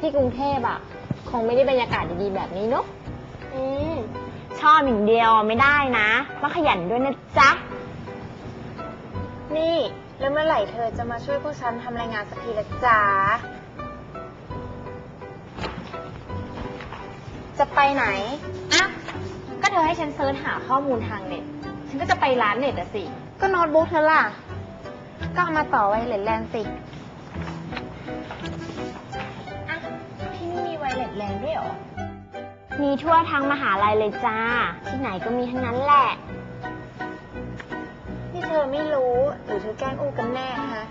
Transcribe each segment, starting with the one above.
ที่กรุงเทพอะ คงไม่ได้บรรยากาศดีๆแบบนี้เนอะอืมชอบอย่างเดียวไม่ได้นะต้องขยันด้วยนะจ๊ะ นี่ แล้วเมื่อไหร่เธอจะมาช่วยพวกฉันทำรายงานสักทีละจ๊ะ จะไปไหน อะ ก็เธอให้ฉันเซิร์ชหาข้อมูลทางเน็ต ฉันก็จะไปร้านเน็ตอะสิ ก็โน้ตบุ๊กเธอล่ะ ก็เอามาต่อไวเลสแลนสิ แรงด้วยหรอ มีทั่วทั้งมหาลัยเลยจ้า ที่ไหนก็มีทั้งนั้นแหละ นี่เธอไม่รู้หรือเธอแกล้งอู้กันแน่ฮะ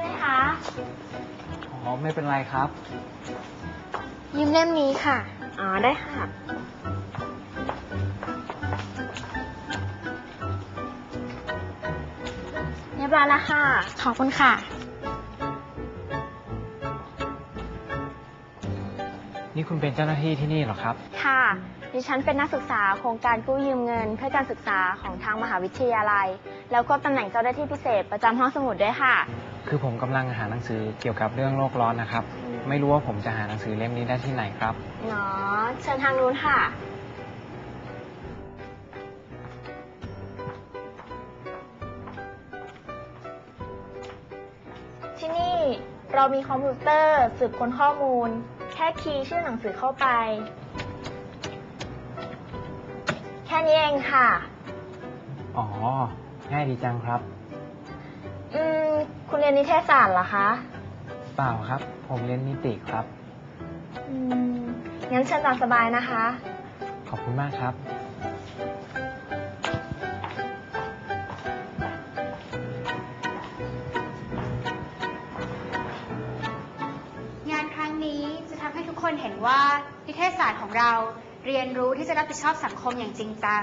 ไรช่วยไหมคะ อ๋อ ไม่เป็นไรครับ ยืมเล่มนี้ค่ะ อ๋อ ได้ค่ะ เรียบร้อยแล้วค่ะ ขอบคุณค่ะ นี่คุณเป็นเจ้าหน้าที่ที่นี่เหรอครับ ค่ะ ดิฉันเป็นนักศึกษาโครงการกู้ยืมเงิน เพื่อการศึกษาของทางมหาวิทยาลัย แล้วก็ตำแหน่งเจ้าหน้าที่พิเศษประจำห้องสมุดด้วยค่ะ คือผมกำลังหาหนังสือเกี่ยวกับเรื่องโลกร้อนนะครับ ไม่รู้ว่าผมจะหาหนังสือเล่มนี้ได้ที่ไหนครับ เนาะเชิญทางนู้นค่ะ ที่นี่เรามีคอมพิวเตอร์สืบค้นข้อมูล แค่คีย์ชื่อหนังสือเข้าไป แค่นี้เองค่ะ อ๋อ ง่ายดีจังครับ อืม คุณเรียนนิเทศศาสตร์เหรอคะเปล่าครับ ผมเรียนนิติครับ อืมงั้นเชิญตามสบายนะคะ ขอบคุณมากครับ งานครั้งนี้จะทำให้ทุกคนเห็นว่านิเทศศาสตร์ของเราเรียนรู้ที่จะรับผิดชอบสังคมอย่างจริงจัง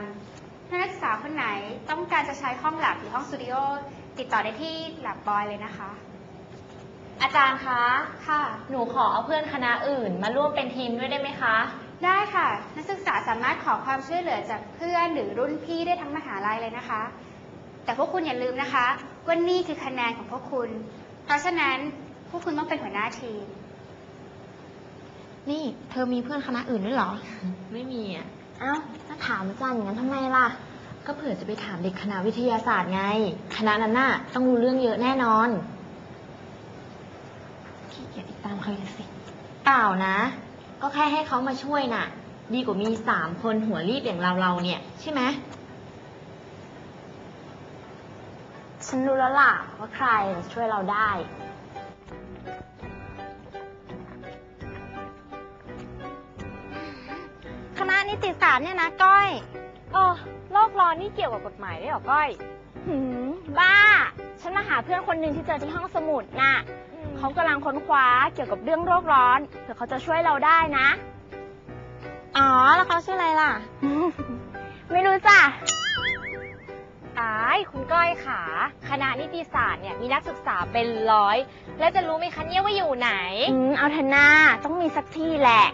ถ้านักศึกษาคนไหนต้องการจะใช้ห้องแลบหรือห้องสตูดิโอ ติดต่อได้ที่แลบบอยเลยนะคะๆอาจารย์คะ ค่ะ หนูขอเอาเพื่อนคณะอื่นมาร่วมเป็นทีมด้วยได้ไหมคะ ได้ค่ะ นักศึกษาสามารถขอความช่วยเหลือจากเพื่อนหรือรุ่นพี่ได้ทั้งมหาลัยเลยนะคะ แต่พวกคุณอย่าลืมนะคะว่านี่คือคะแนนของพวกคุณ เพราะฉะนั้นพวกคุณต้องเป็นหัวหน้าทีม นี่ เธอมีเพื่อนคณะอื่นด้วยเหรอ ไม่มีอะ เอ้าถ้าถามอาจารย์อย่างนั้นทำไมล่ะ ก็เผื่อจะไปถามเด็กคณะวิทยาศาสตร์ไง คณะนั้นน่ะต้องรู้เรื่องเยอะแน่นอนขี้เกียจติดตามเขาเลยสิเปล่านะ ก็แค่ให้เขามาช่วยน่ะ ดีกว่ามีสามคนหัวรีบอย่างเราเราๆเนี่ย ใช่ไหมฉันรู้แล้วล่ะว่าใครจะช่วยเราได้คณะนิติศาสตร์เนี่ยนะก้อย เออ โลกร้อนนี่เกี่ยวกับกฎหมายได้วยเหรอก้อย หืมบ้า ฉันมาหาเพื่อนคนหนึ่งที่เจอที่ห้องสมุดน่ะ เขากำลังค้นคว้าเกี่ยวกับเรื่องโรคร้อนเผื่อเขาจะช่วยเราได้นะ อ๋อ แล้วเขาชื่ออะไรล่ะ ไม่รู้จ้ะตายคุณก้อยขาคณะนิติศาสตร์เนี่ยมีนักศึกษาเป็นร้อย แล้วจะรู้ไหมคะเนี่ยว่าอยู่ไหน อืมเอาเถอะหน้าต้องมีสักที่แหละ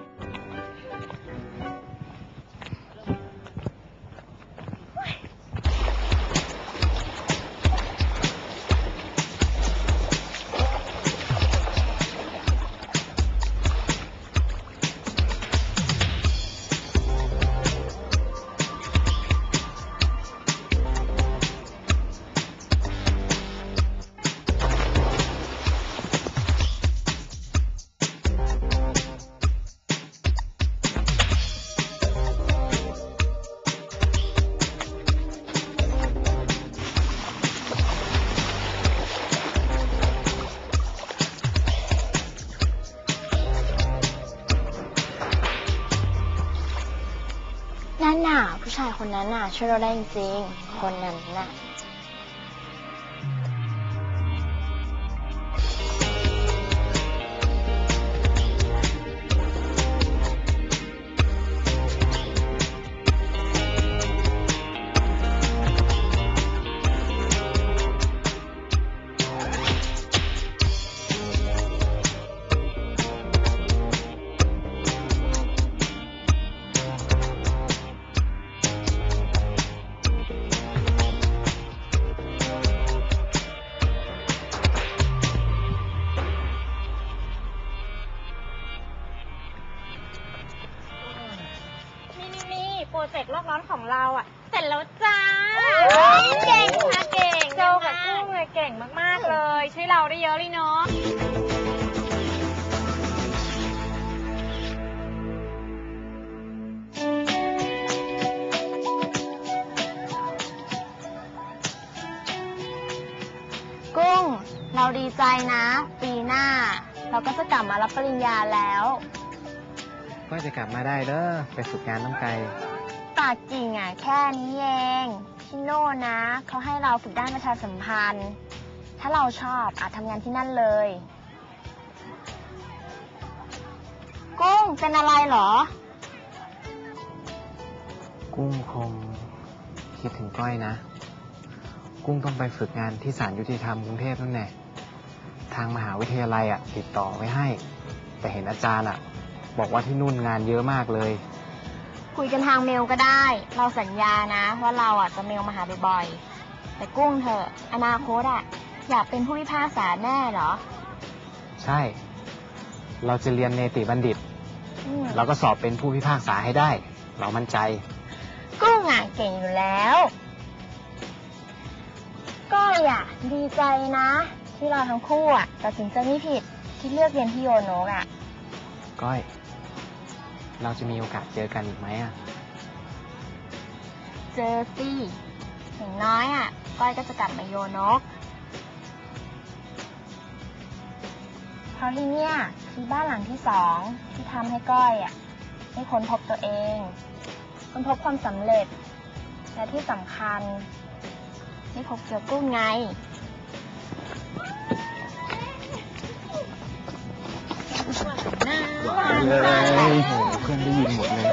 ผู้ชายคนนั้นน่ะช่วยเราได้จริงๆคนนั้นน่ะ โปรเจกต์โลกร้อนของเราอะ เสร็จแล้วจ้า เก่งค่ะเก่งโจกับกุ้งเลยเก่งมากๆเลย ช่วยเราได้เยอะเลยเนาะกุ้ง เราดีใจนะ ปีหน้า เราก็จะกลับมารับปริญญาแล้ว ก็จะกลับมาได้เด้อไปฝึกงานต้องไกล ปากจริงอะแค่นี้เองที่โน่นนะเขาให้เราฝึกด้านประชาสัมพันธ์ ถ้าเราชอบอาจทำงานที่นั่นเลย กุ้งเป็นอะไรเหรอ กุ้งคงคิดถึงก้อยนะ กุ้งต้องไปฝึกงานที่ศาลยุติธรรมกรุงเทพนั่นแน่ทางมหาวิทยาลัยอะติดต่อไว้ให้ แต่เห็นอาจารย์อะ บอกว่าที่นู่นงานเยอะมากเลย คุยกันทางเมลก็ได้ เราสัญญานะ ว่าเราอะจะเมลมาหาบ่อยๆ แต่กุ้งเถอะอนาคตอะ อยากเป็นผู้พิพากษาแน่เหรอ ใช่ เราจะเรียนเนติบัณฑิต อืมเราก็สอบเป็นผู้พิพากษาให้ได้ เรามั่นใจ กุ้งอะเก่งอยู่แล้ว ก็อยากดีใจนะ ที่เราทั้งคู่อะตัดสินใจไม่ผิดที่เลือกเรียนที่โยโนะอะ ก้อย เราจะมีโอกาสเจอกันอีกไหมอะ เจอสิอย่างน้อยอะ ก้อยก็จะกลับมาโยนก เพราะที่เนี่ยคือบ้านหลังที่สองที่ทำให้ก้อยอะได้ค้นพบตัวเอง ค้นพบความสำเร็จ และที่สำคัญได้พบเกี่ยวกุ้งไงเลยโหเพื่อน ได้ยินหมดเลย